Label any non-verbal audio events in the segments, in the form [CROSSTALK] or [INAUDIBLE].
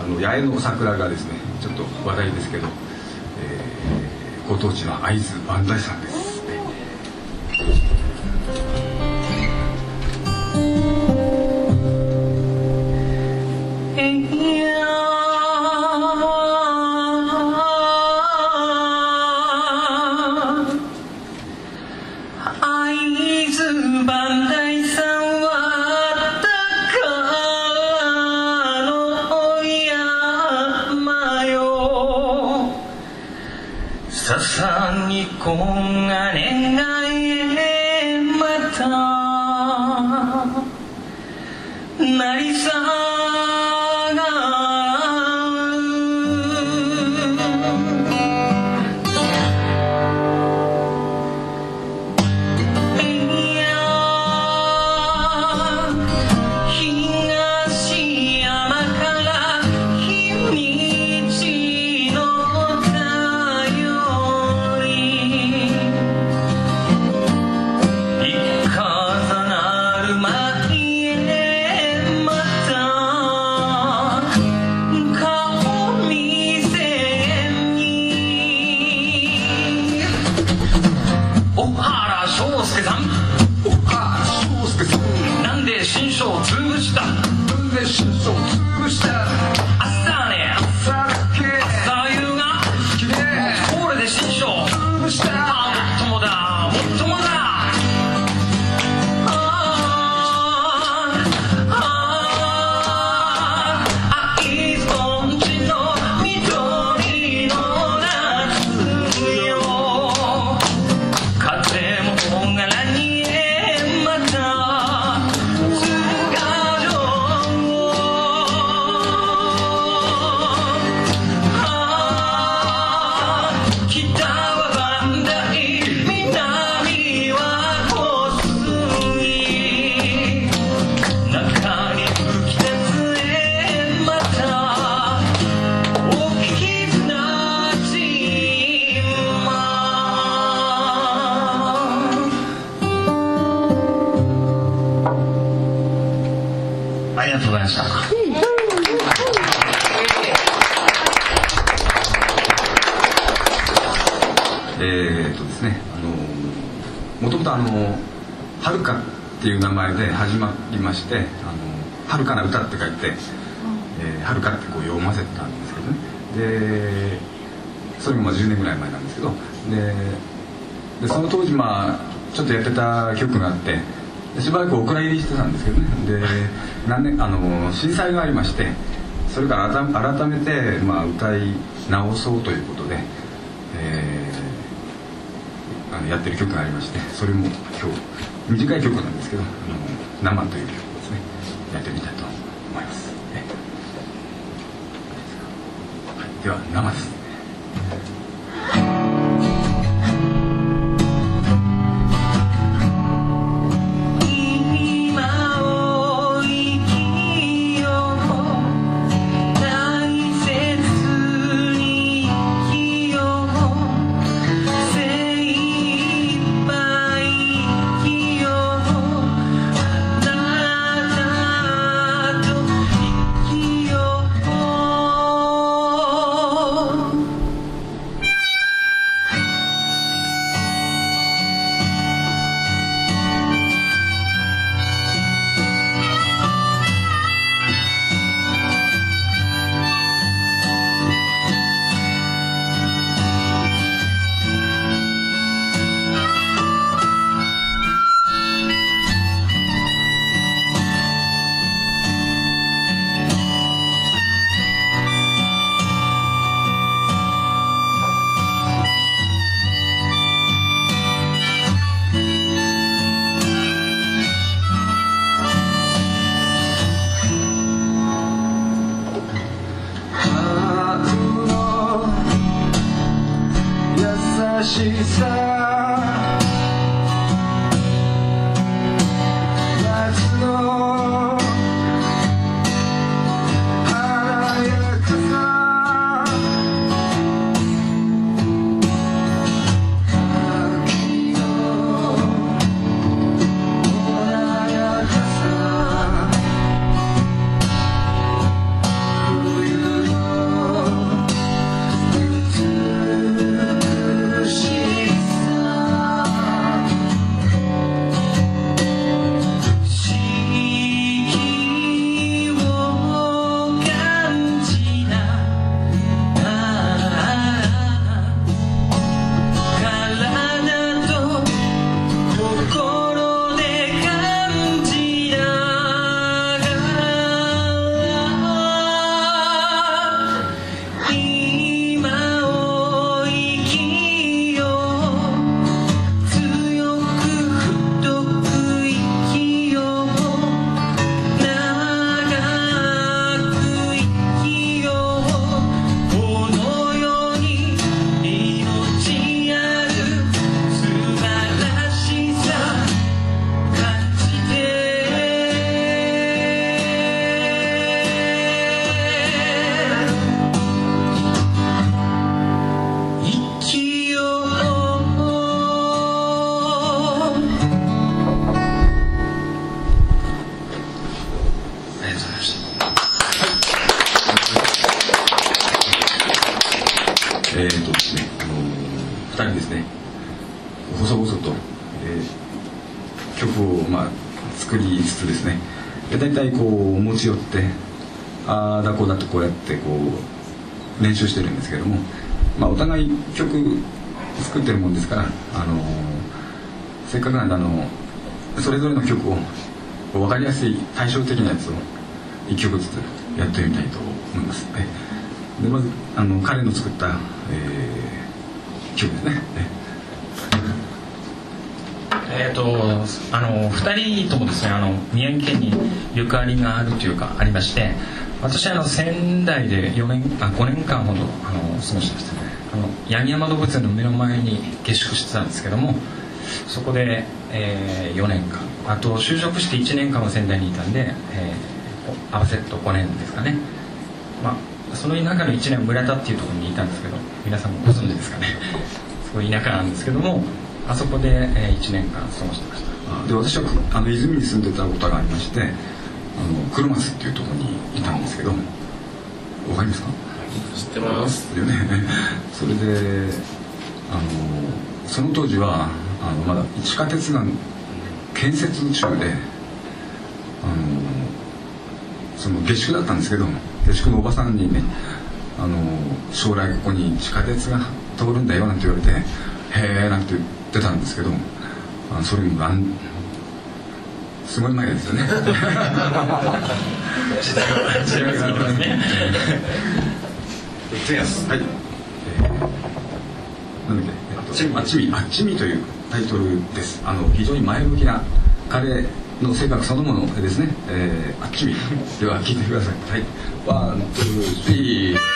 あの八重の桜がですねちょっと話題ですけど、えー、ご当地の会津万歳さんです。ねかな歌」って書いて「えー、遥か」ってこう読ませたんですけどね。でそれも10年ぐらい前なんですけど。でその当時まあちょっとやってた曲があってしばらくお蔵入りしてたんですけどね。で何年あの震災がありましてそれから改めて、まあ、歌い直そうということで、えー、あのやってる曲がありましてそれも今日短い曲なんですけど「あの生」という曲ですね。やってみたいと思います、はい、では生です。ああだこうだとこうやってこう練習してるんですけども、まあ、お互い曲作ってるもんですから、あのー、せっかくなんであのそれぞれの曲を分かりやすい対照的なやつを1曲ずつやってみたいと思います。でまずあの彼の作った、えー、曲ですね。え [LAUGHS] ーと、あの2人ともですねあの宮城県にゆかりがあるというかありまして私あの仙台で4年あ5年間ほどあの過ごしてましたあの八木山動物園の目の前に下宿してたんですけどもそこで、えー、4年間。あと就職して1年間は仙台にいたんで、えー、合わせると5年ですかね。まあその中の1年村田っていうところにいたんですけど皆さんもご存知ですかね。[LAUGHS] すごい田舎なんですけどもあそこで、えー、1年間過ごしてました。で私はあの泉に住んでたことがありましての車栖っていうところにいたんですけどわかりますか？知ってます。よね。[LAUGHS] それであのその当時はあのまだ地下鉄が建設中であのその下宿だったんですけど下宿のおばさんにねあの将来ここに地下鉄が通るんだよなんて言われてへえなんて言ってたんですけどあそれもなんすごい前ですよね。はい、えー、なんだっけ、えっと、あちみあちみというタイトルです。あの非常に前向きな彼の性格そのものですね、えー、あっちみでは聞いてください。はい。 One two three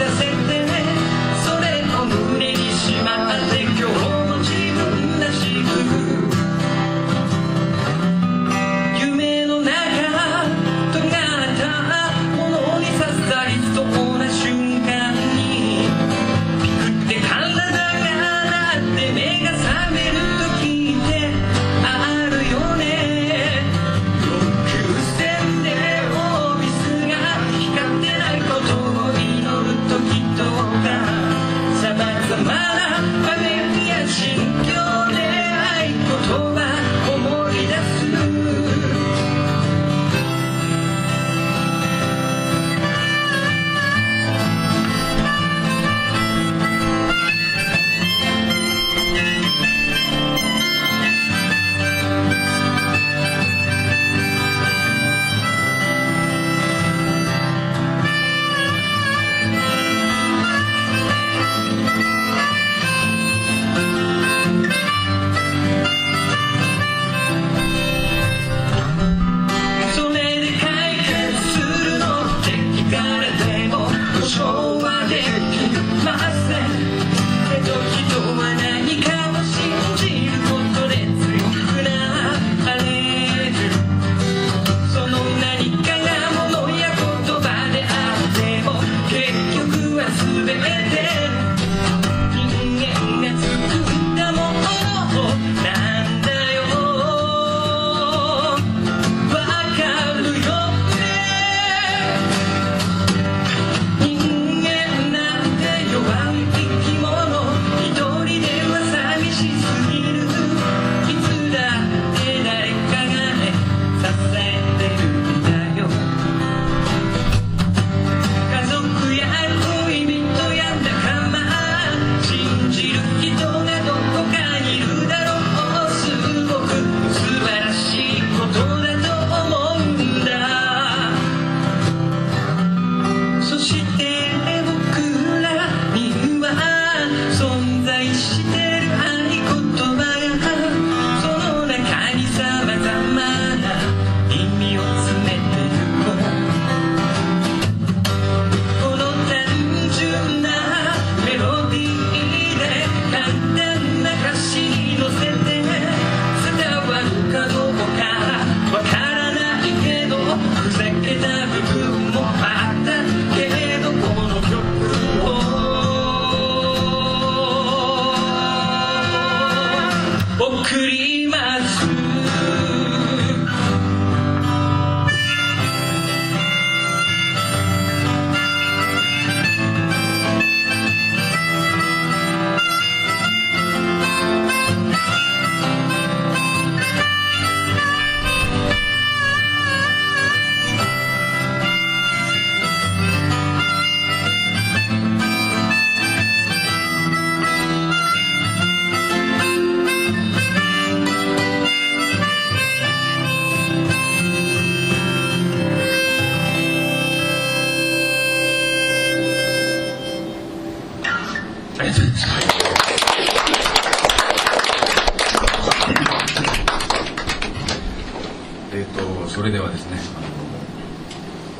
the it.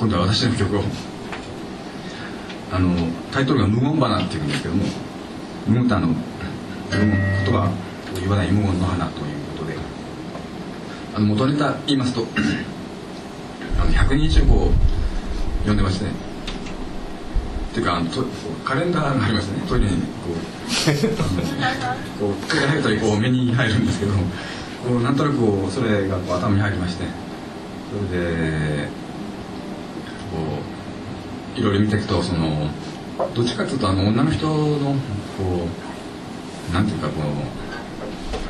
今度は私の曲を。あのタイトルが「無言花」っていうんですけども無言ってあの言言葉言わない無言の花ということで。あの元ネタ言いますとあの100人以上こう読んでましてっていうかあのとカレンダーがありましてね。トイレにこうこうトイレ入るとこう目に入るんですけどこうなんとなくこうそれがこう頭に入りまして。それでいろいろ見ていくとそのどっちかというとあの女の人のこうなんていうかこ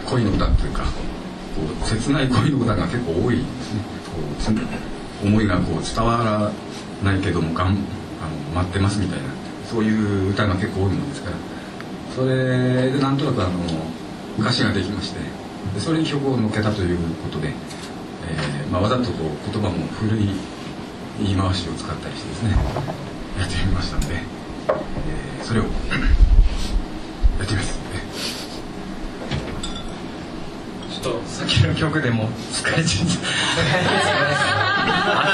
う恋の歌っていうかこう切ない恋の歌が結構多いですねこう思いがこう伝わらないけどもがんあの待ってますみたいなそういう歌が結構多いものですからそれでなんとなくあの歌詞ができましてでそれに曲を乗っけたということで、えーまあ、わざとこう言葉も古い言い回しを使ったりしてですねやってみましたので、えーそれを [CLEARS THROAT] やってみます、ちょっとさっきの曲でも疲れちゃった。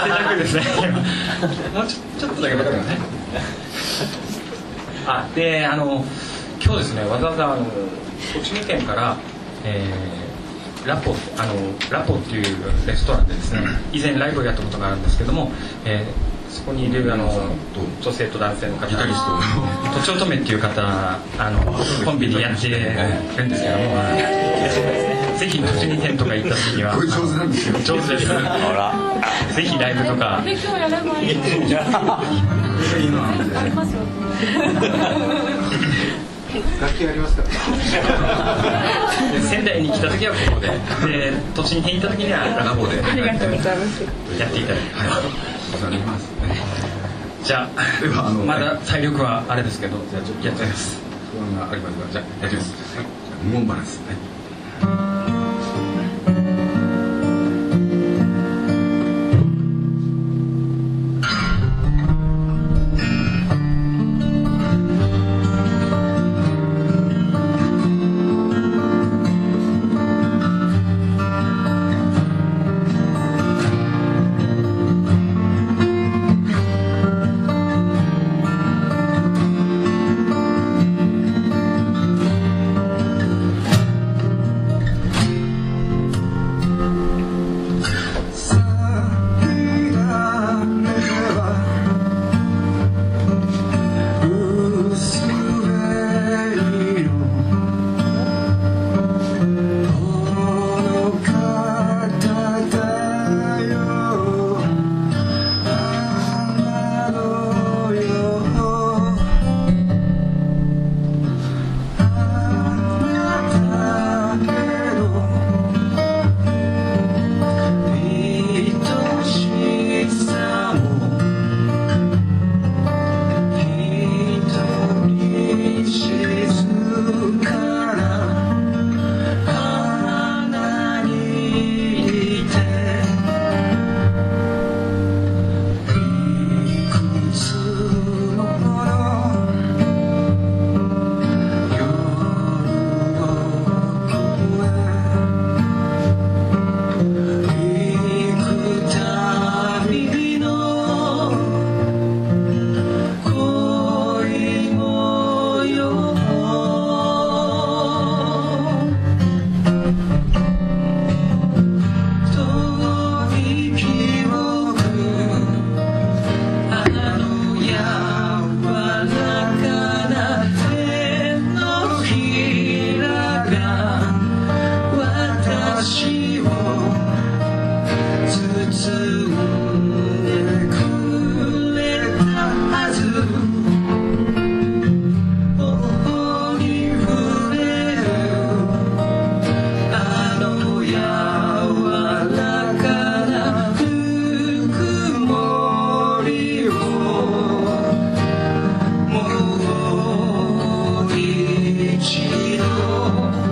汗だくですねもうちょちょっとだけ待ってください。あであの今日ですねわざわざあの栃木県から、えーラポあのラポっていうレストランでですね以前ライブをやったことがあるんですけども、えーそこにいるあの女性と男性の方ギタリストとちおとめっていう方あのコンビでやってるんですけどもぜひ栃木県とか行った時には上手なんですよ。上手です。ぜひライブとか。で今 [LAUGHS] 楽器ありますからで仙台に来た時はここで。で栃木県行った時にはラボで。ありがとうございます。やっていただいて、はい。お世話になりますじゃあではあのまだ体力はあれですけどじゃあちょっとやってみます。不安がありますがじゃあやってみます、はい、無言話ですねあり Oh.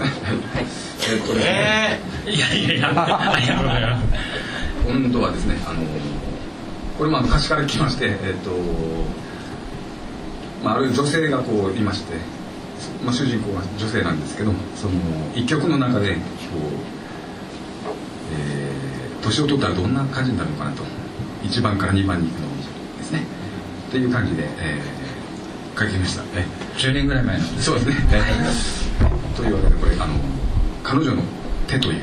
ラストメールですねいえー、いやいやいやありがとうござい今度はですねあのこれまあ昔から来ましてえっ、とまあある女性がこういまして、まあ、主人公は女性なんですけどその一曲の中でこう、えー年を取ったらどんな感じになるのかなと1番から2番に行くのですねっていう感じで、えー書きました、え10年ぐらい前のそうですね、というわけでこれあの彼女の手という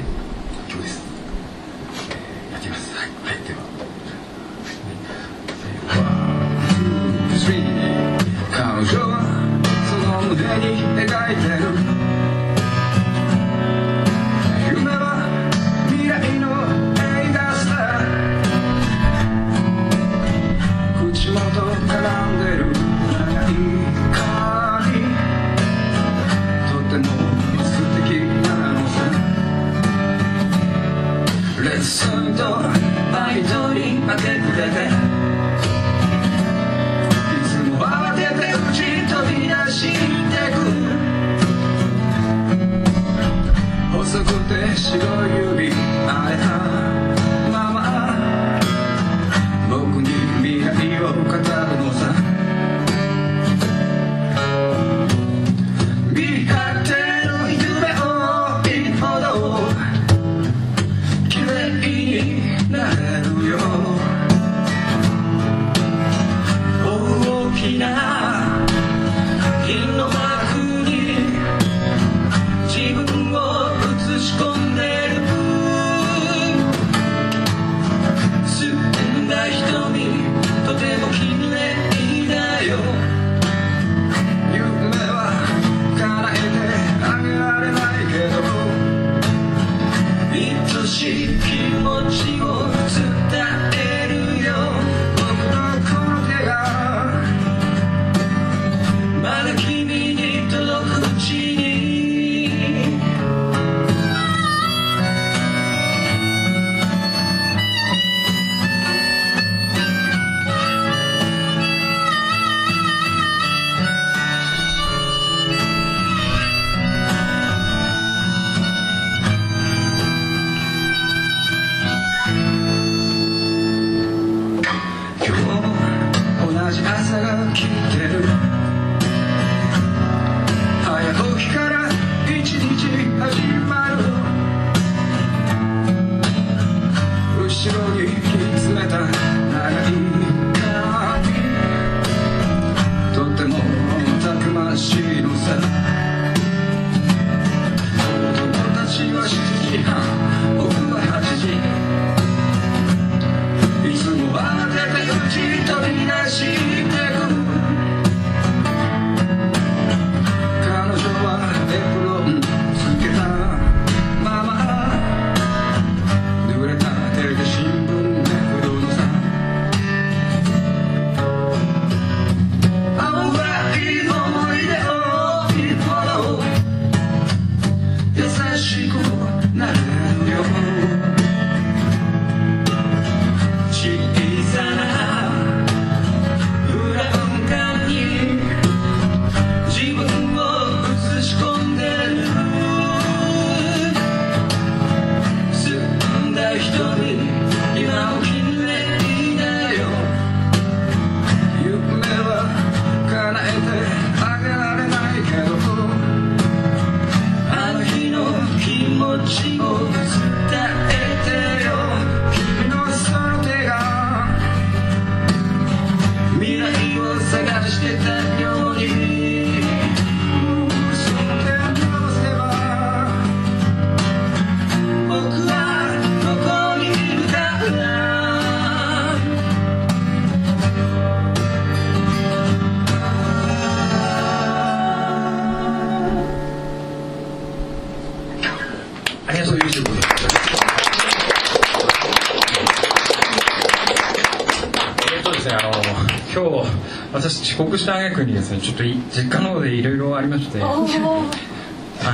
今日私遅刻した挙句にですねちょっと実家の方でいろいろありましてあ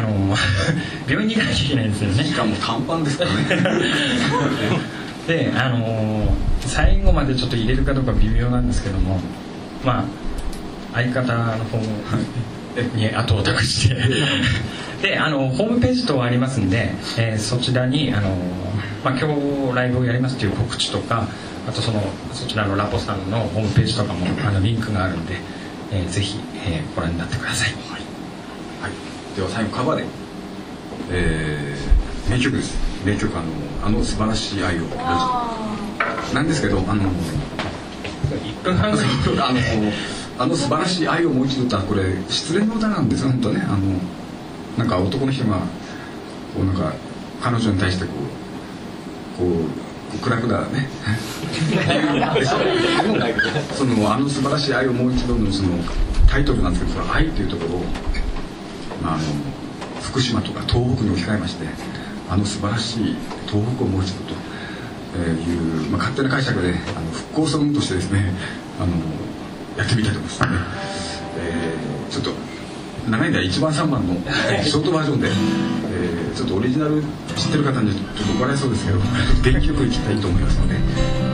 の [LAUGHS] 病院に行かなきゃいけないんですよね。しかも短パンですからね。[LAUGHS] であの最後までちょっと入れるかどうか微妙なんですけどもまあ相方の方に後を託してであのホームページ等ありますんで、えー、そちらにあの、まあ、今日ライブをやりますという告知とかあとそのそちらのラポさんのホームページとかもあのリンクがあるんで、えー、ぜひ、えー、ご覧になってください、はい。はい、では最後カバーで、えー、名曲です。名曲あの「あの素晴らしい愛を。なんですけどあの1分半ぐらい。[LAUGHS] あのあの素晴らしい愛をもう一度ってこれ失恋の歌なんですよ本当ね。あのなんか男の人がこうなんか彼女に対してこうこう暗くだね。[LAUGHS] そのあの素晴らしい愛をもう一度のそのタイトルなんですけどその愛っていうところを、まあ、あの福島とか東北に置き換えましてあの素晴らしい東北をもう一度という、まあ、勝手な解釈であの復興ソングとしてですねあのやってみたいと思いますので、えー、ちょっと長いんだ1番3番のショートバージョンで、えー、ちょっとオリジナル知ってる方にちょっと怒られそうですけど [LAUGHS] 電気力いきたいと思いますので。